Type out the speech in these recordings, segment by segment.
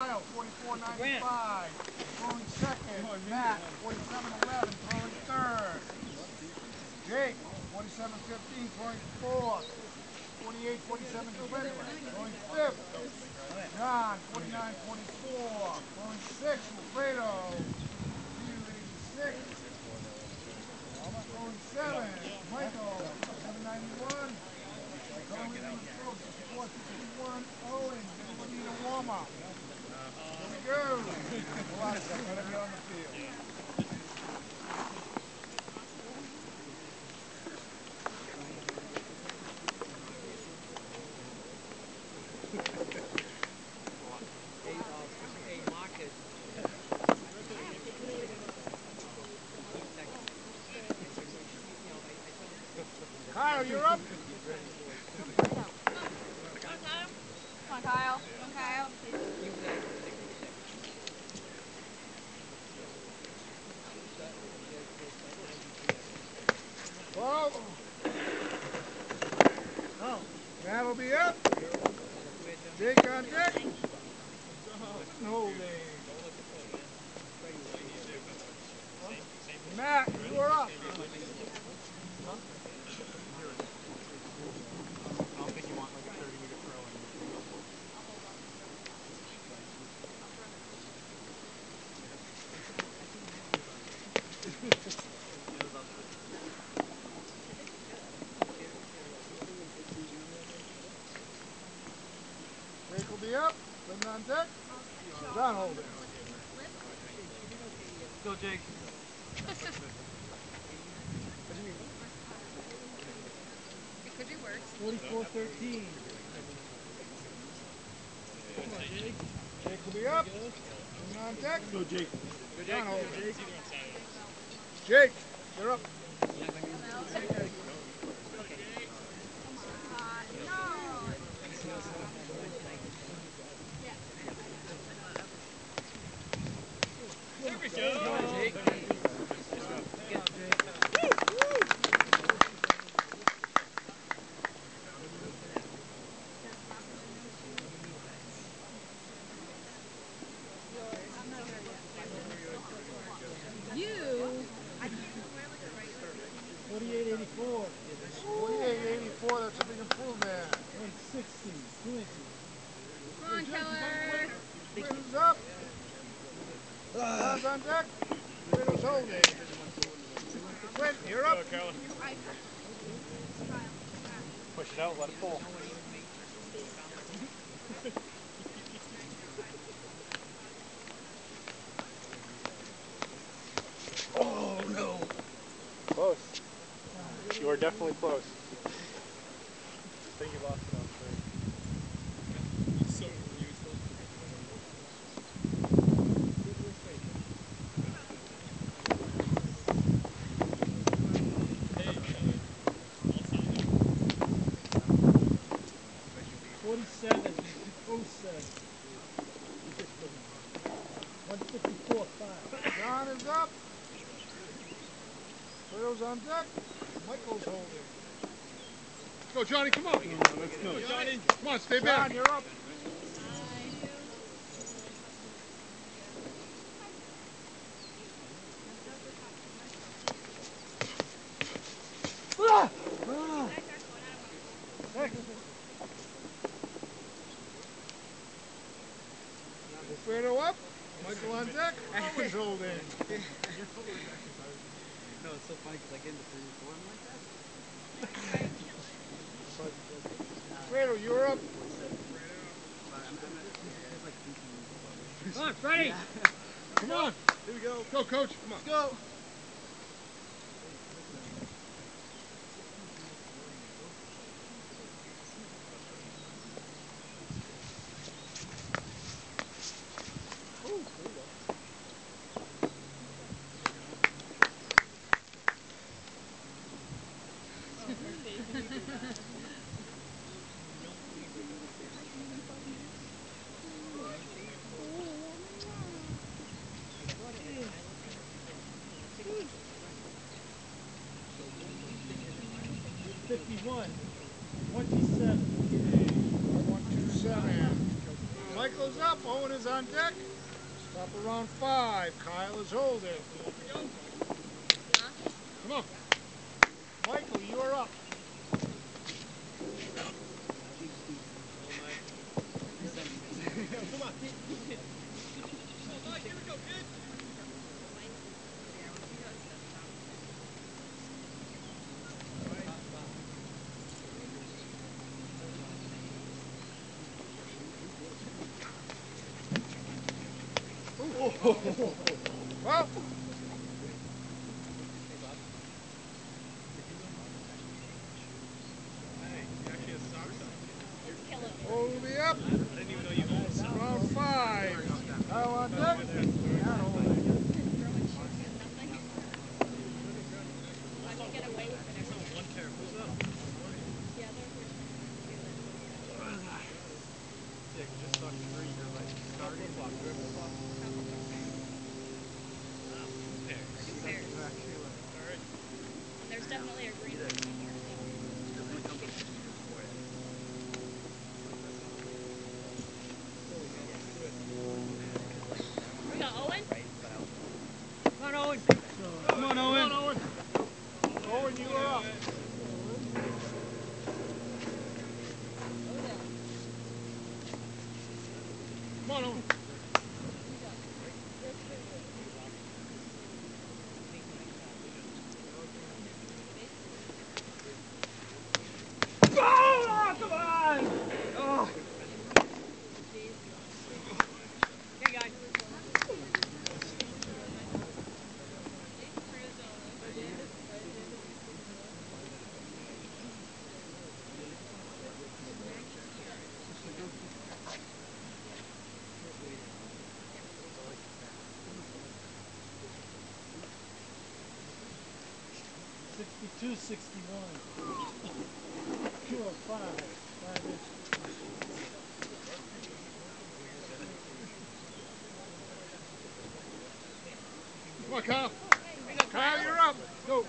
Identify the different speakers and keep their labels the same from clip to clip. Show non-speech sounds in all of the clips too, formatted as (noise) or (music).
Speaker 1: Kyle, 44.95. Throwing second. Matt, 47.11. Throwing third. Jake, 47.15. Throwing fourth. 48, 47, 20. Throwing fifth. John, 49, 24. Throwing sixth. Fredo, 86. Throwing seven. Michael, 791. Throwing in the throw, 64, 61. Owens, anybody need a warm up? Here we go. A lot of stuff right on the field. Kyle, you're up.
Speaker 2: Come on, Kyle. Come on, Kyle.
Speaker 1: Well, that'll be it. On Matt, you are up.
Speaker 3: 44-13. Jake.
Speaker 1: Jake will be up. Coming on deck.
Speaker 3: Go, Jake. Go, Jake.
Speaker 1: Jake. Jake, you're up.
Speaker 4: Definitely close. You on three.
Speaker 3: Forty-seven oh seven. One fifty-four five.
Speaker 1: John is up. Fredo's on deck. Michael's holding. Go, Johnny, come on.
Speaker 4: Let's go.
Speaker 1: Johnny. Come on, stay back. John, you're up.
Speaker 3: Ah! Ah!
Speaker 1: Fredo up. Michael on deck. Always holding.
Speaker 5: No, it's so funny because I get into three and four, I'm like, that's
Speaker 1: Fredo, you're up.
Speaker 3: Come on, Freddie.
Speaker 1: Come on.
Speaker 5: Here we go.
Speaker 1: Go, coach. Come on.
Speaker 5: Go.
Speaker 3: Fifty-one. Twenty-seven.
Speaker 1: One, two, seven. Michael Michael's up. Owen is on deck. Stop around five. Kyle is holding. Come on. Michael, you are up. Well, Owen
Speaker 2: definitely
Speaker 3: 269. Pure five, five inches.
Speaker 1: Come on, Kyle. Kyle, you're up. Go.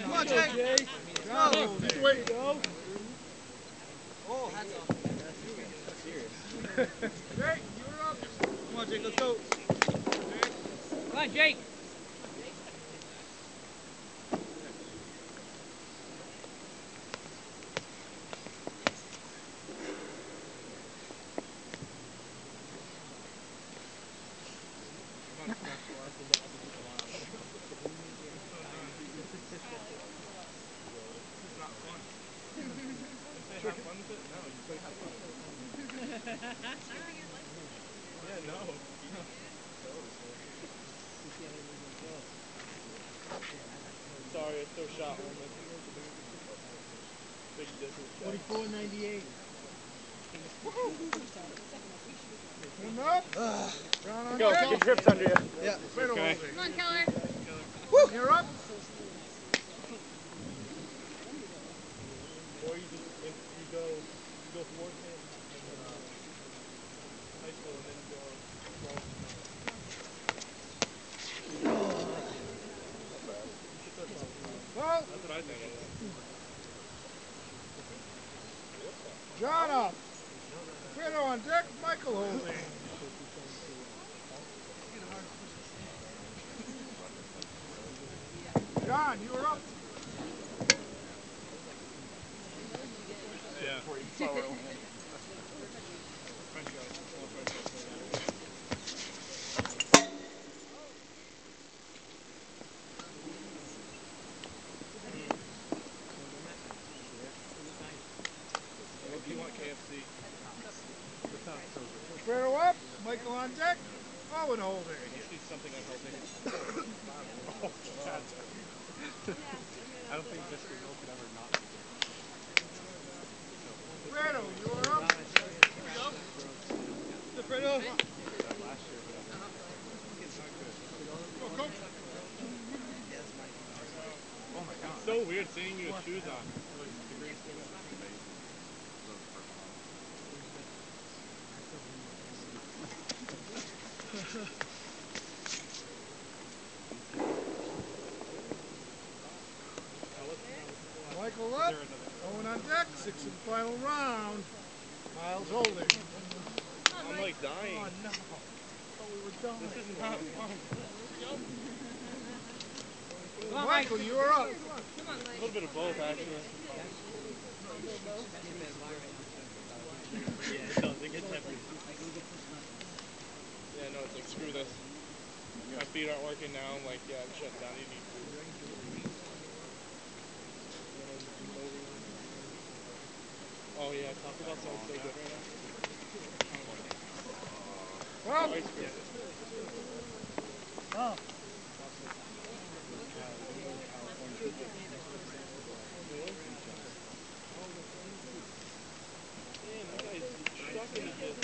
Speaker 1: Come on,
Speaker 5: on,
Speaker 1: just wait.
Speaker 3: Go.
Speaker 5: Oh, hats off.
Speaker 1: Jake, you're up.
Speaker 5: Come on, Jake, let's go.
Speaker 3: Come on, Jake. Forty-four, ninety-eight.
Speaker 1: On
Speaker 4: Go, get grips under you.
Speaker 5: Yeah.
Speaker 4: Okay.
Speaker 2: Come on, Keller.
Speaker 1: You're up.
Speaker 4: Or you just, if you go, you go him in uh, high school and then you go across the
Speaker 1: Well,
Speaker 4: That's what I think it is.
Speaker 1: John up. Fredo on deck. Michael holding. John, you are up.
Speaker 4: Yeah.
Speaker 1: Fredo up. Michael on deck. Owen holding.
Speaker 4: something unhealthy. I don't think Mr. Will could ever not be
Speaker 1: Fredo, you are up.
Speaker 3: Fredo.
Speaker 4: there last year, but
Speaker 1: Go, coach.
Speaker 4: Oh my god. It's so weird seeing you with shoes on. The greatest thing ever.
Speaker 1: Michael up. Owen on deck. Six in the final round. Miles holding.
Speaker 4: I'm like dying.
Speaker 1: no. Thought we were done.
Speaker 4: This is not fun.
Speaker 1: Michael, you are up.
Speaker 4: A little bit of both, actually. Yeah, it does. It gets heavy. Yeah, no, it's like, screw this. My feet aren't working now. I'm like, yeah, I'm shut down. You need food. Oh, yeah, Taco Bell sounds so good right now.
Speaker 1: Well.
Speaker 3: Oh.
Speaker 4: Man, that guy's chucking it just.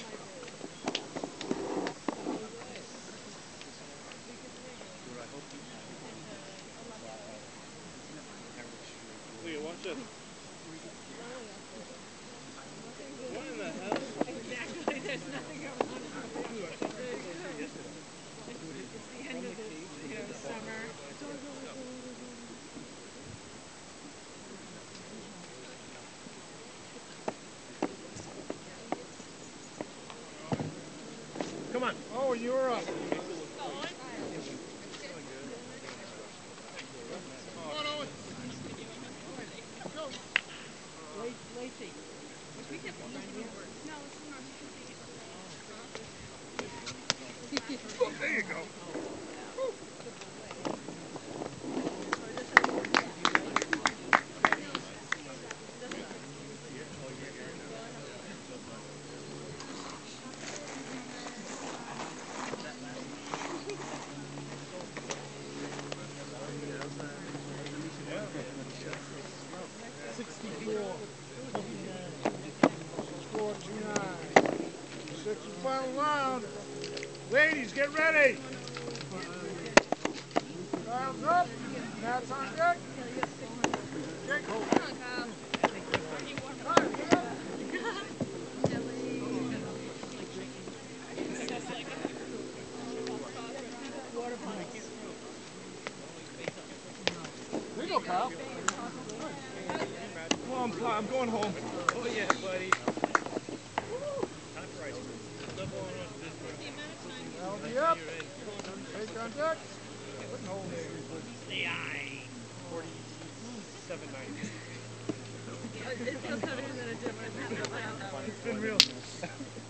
Speaker 4: This. What in the hell?
Speaker 6: Exactly. There's nothing going on. Very. It's the end of this, you know, summer.
Speaker 1: come on. Oh, Owen, you are up.
Speaker 3: Lacey.
Speaker 6: No, it's not.
Speaker 1: There you go. Ladies, get ready. Kyle's up. Matt's on deck. Jake, hold it. Get up. There you go, Kyle.
Speaker 4: Well, I'm, I'm going home. Oh, yeah, buddy.
Speaker 1: That'll be up. Jake on deck. Putting hold in.
Speaker 4: Forty-seven ninety.
Speaker 6: It feels heavier than it did when it out.
Speaker 4: It's been real.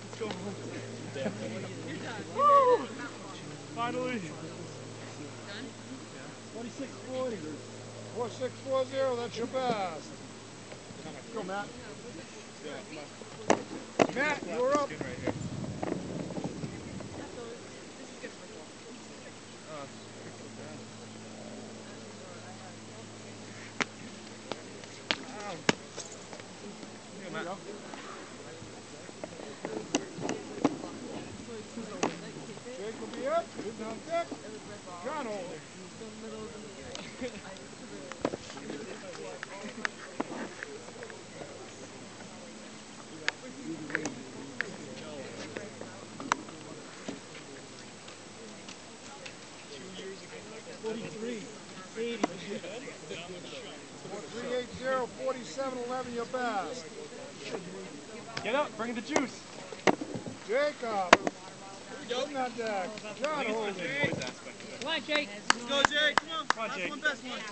Speaker 4: Let's go home.
Speaker 6: You're done. It.
Speaker 4: Finally.
Speaker 6: Done?
Speaker 3: Twenty-six forty.
Speaker 1: Four, six, four, zero. That's your best. Go, Matt. Matt, you're up.
Speaker 4: Good right here.
Speaker 6: So, this is good for football.
Speaker 4: Uh,
Speaker 1: There you go. Jake will be up. Sitting on deck. John holding.
Speaker 3: Forty-three. Eighty.
Speaker 1: Four, three, eight, zero, forty-seven, eleven. Your best.
Speaker 4: Get up, bring the juice.
Speaker 1: Jacob. Sitting on deck. John holding.
Speaker 3: Come on, Jake.
Speaker 4: Let's go, Jake. Come on.
Speaker 3: Come on, Jake.
Speaker 4: one, best one.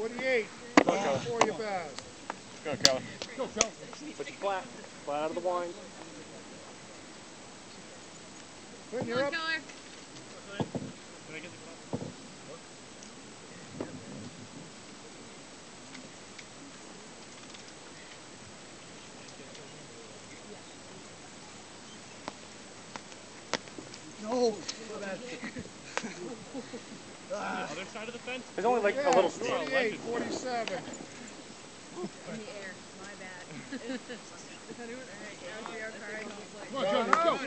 Speaker 1: 48.
Speaker 2: Go, Kelly.
Speaker 1: For your best.
Speaker 2: Go, Kelly. Go, Kelly. Put your flat. Flat out of the blind.
Speaker 1: Quinn,
Speaker 7: Come
Speaker 1: you're up.
Speaker 7: Keller.
Speaker 1: No.
Speaker 4: Other side of the fence?
Speaker 2: There's only like a little steep.
Speaker 1: 48, 47.
Speaker 7: In the air. My bad. Alright, now it's your card.
Speaker 1: Come on, John, let's go.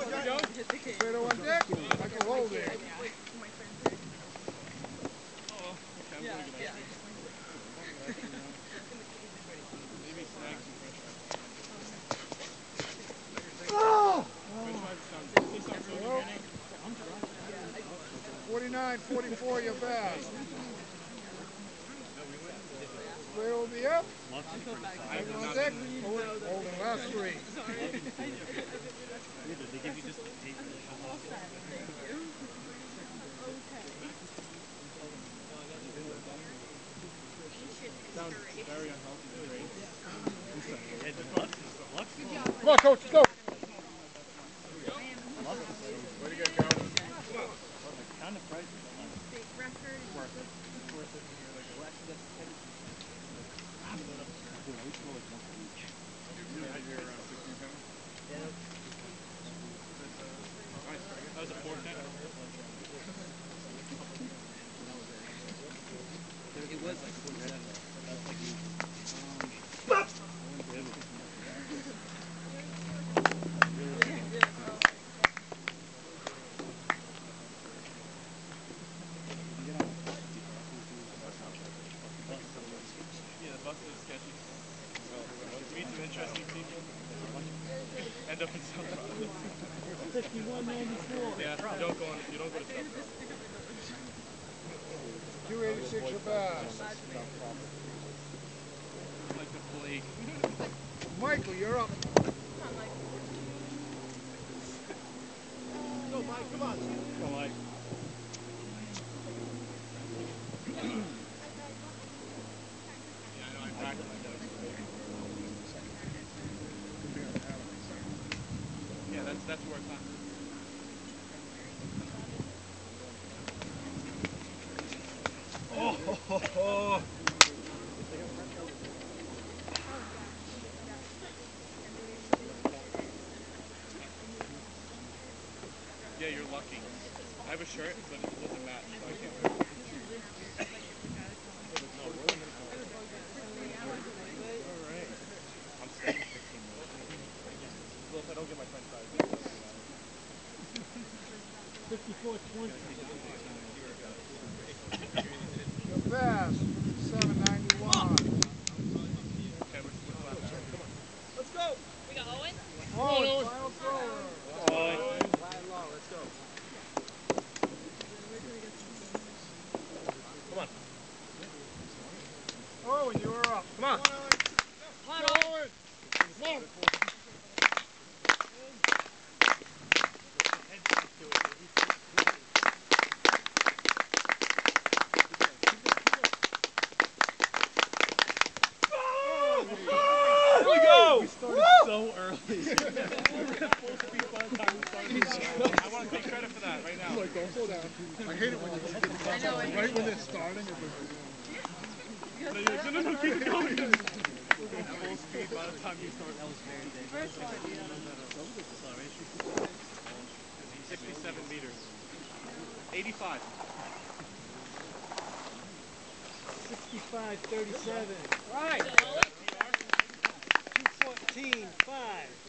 Speaker 7: Someone else hit the cage.
Speaker 1: Straight on deck. Michael Holding.
Speaker 7: My friend's there.
Speaker 4: Oh, okay, I'm
Speaker 7: Yeah,
Speaker 4: going to get
Speaker 7: yeah.
Speaker 4: ice cream. Maybe snacks and french fries.
Speaker 1: Oh!
Speaker 4: French fries sound, they sound so
Speaker 1: Well,
Speaker 4: good.
Speaker 1: 49, 44, your best. Straight will be up. Michael on deck. Holding last three. (laughs)
Speaker 4: Sounds very unhealthy.
Speaker 1: Come on, coach, go.
Speaker 7: State record.
Speaker 4: That was a 410.
Speaker 8: It was like forty-seven. That's like usual.
Speaker 4: Yeah, the bus is sketchy. You meet some interesting people. End up in South
Speaker 3: Fifty-one, ninety-four.
Speaker 4: Yeah, you don't go on, you don't go to South Providence.
Speaker 1: 286, your best.
Speaker 4: Like the plague.
Speaker 1: Michael, you're up.
Speaker 4: Go, Mike, come on. Go, Mike. Yeah, I know, I practiced my voice. Yeah, that's, that's where it's at. Oh, ho, ho, ho. Yeah, you're lucky. I have a shirt, but it doesn't match, so I can't wear it. I'm staying 15 minutes. Well, if I don't get my french fries, then it doesn't matter.
Speaker 3: Fifty-four, twenty.
Speaker 1: Your best. 791.
Speaker 4: Okay, we're, we're flat.
Speaker 7: We got Owen?
Speaker 1: Oh, final thrower.
Speaker 8: Flat and long, let's go.
Speaker 1: Oh, and you are up.
Speaker 4: Come on.
Speaker 1: Go, Owen. Come on.
Speaker 4: Here we go! We started so early. (laughs) I want to take credit for that right now.
Speaker 1: Like, don't slow down. I hate it when you
Speaker 7: I know. I
Speaker 1: right when they're starting. It was,
Speaker 4: No, no, no, keep it going.
Speaker 8: Full speed by the time you start. That was (laughs) very big.
Speaker 7: First one, yeah.
Speaker 4: 67 meters. 85.
Speaker 3: Sixty-five, thirty-seven.
Speaker 8: Right. Two fourteen, five.